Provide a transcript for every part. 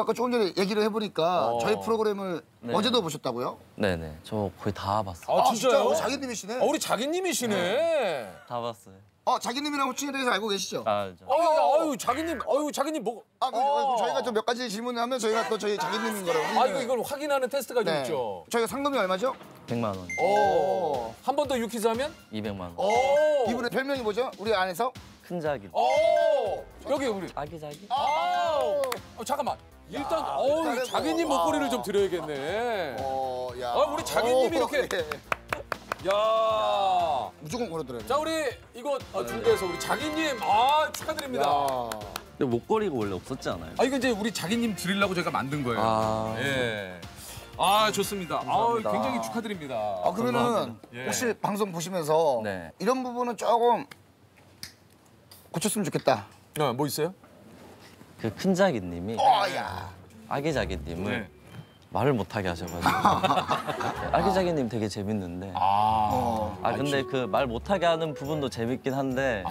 아까 조금 전에 얘기를 해보니까 어. 저희 프로그램을 네. 어제도 보셨다고요? 네네. 저 거의 다 봤어요. 아, 진짜요? 자기님이시네. 어, 우리 자기님이시네. 다 봤어요. 어, 자기님이랑 호칭에 대해서 알고 계시죠? 아, 알죠. 어, 아유, 자기님, 아유, 자기님 뭐. 그, 어, 저희가 좀 몇 가지 질문을 하면 저희가 또 저희 자기님인 거라고. 아, 이거 이걸 확인하는 테스트가 좀 네. 있죠. 저희가 상금이 얼마죠? 100만 원, 오. 한 번 더 유키즈 하면? 200만 원. 오. 이분의 별명이 뭐죠? 우리 안에서? 큰 자기. 오. 여기 우리. 아기 자기? 아. 어, 잠깐만. 일단 어우, 일단은 자기님 뭐, 목걸이를 와. 좀 드려야겠네. 어, 야. 아, 우리 자기님이 오, 이렇게- 예. 야. 무조건 걸어드려요. 자, 우리 이거 어, 준비해서 우리 자기님 아, 축하드립니다. 야. 근데 목걸이가 원래 없었지 않아요? 아, 이거 이제 우리 자기님 드리려고 제가 만든 거예요. 아. 예. 아, 좋습니다. 아, 감사합니다. 굉장히 축하드립니다. 아, 그러면은 감사합니다. 예. 혹시 방송 보시면서 네. 이런 부분은 조금 고쳤으면 좋겠다. 어, 뭐 있어요? 그 큰 자기님이 어, 야. 아기 자기님을 네. 말을 못하게 하셔가지고 네, 아기 자기님 되게 재밌는데 아. 어. 아 근데 그 말 못하게 하는 부분도 재밌긴 한데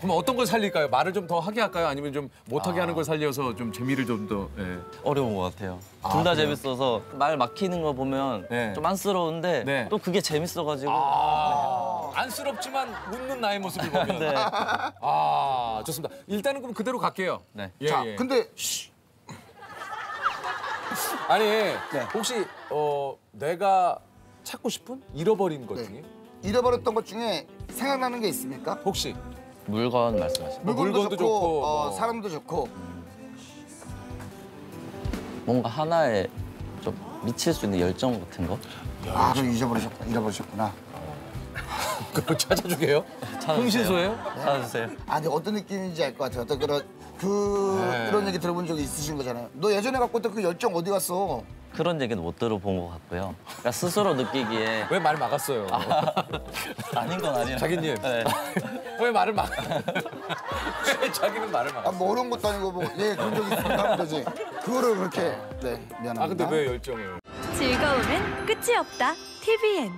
그럼 어떤 걸 살릴까요? 말을 좀 더 하게 할까요? 아니면 좀 못하게 하는 걸 살려서 좀 재미를 좀 더. 예. 어려운 것 같아요. 둘다 그래요? 재밌어서 말 막히는 거 보면 네. 좀 안쓰러운데 네. 또 그게 재밌어가지고 아, 안쓰럽지만 웃는 나의 모습을 보면. 네. 아, 좋습니다. 일단은 그럼 그대로 갈게요. 네. 예, 자, 예. 근데 쉬. 아니, 혹시 어, 내가 찾고 싶은 잃어버린 것 네. 중에 잃어버렸던 것 중에 생각나는 게 있습니까? 혹시 물건 말씀하시는 물건도, 물건도 좋고, 좋고, 어, 뭐. 사람도 좋고. 뭔가 하나에 좀 미칠 수 있는 열정 같은 거 아, 그럼 잊어버리셨구나. 잃어버리셨구나. 그거 찾아주게요? 흥신소예요? 찾아주세요. 아, 근데 어떤 느낌인지 알 것 같아요. 어떤 그런 그 네. 그런 얘기 들어본 적이 있으신 거잖아요. 너 예전에 갖고 있던 그 열정 어디 갔어? 그런 얘기는 못 들어본 것 같고요. 그러니까 스스로 느끼기에 왜 말 막았어요? 아 닌 건 아니라 자기님. 네. 왜 말을 막? 왜 자기는 말을 아, 막았어? 뭐 어려운 것도 아니고 뭐, 예, 그런 적이 있으니까 하면 되지. 그거를 그렇게, 네, 미안합니다. 아 근데 왜 열정을? 즐거움엔 끝이 없다. TVN